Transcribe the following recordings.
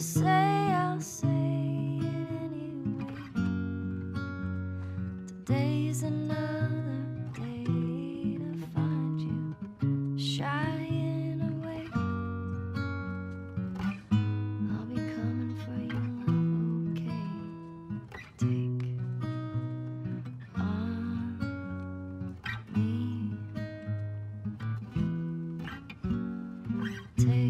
to say, I'll say it anyway. Today's another day to find you shying away. I'll be coming for you, love, okay? Take on me. Take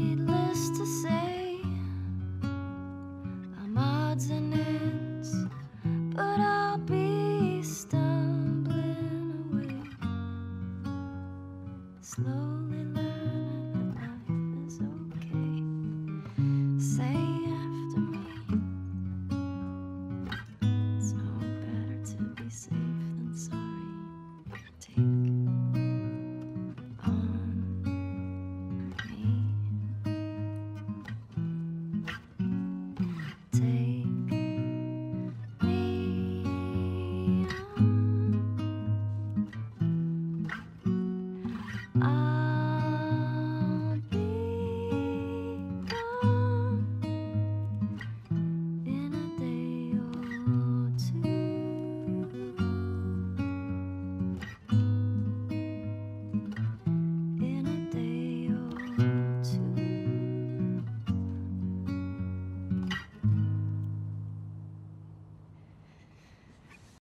slowly learn. I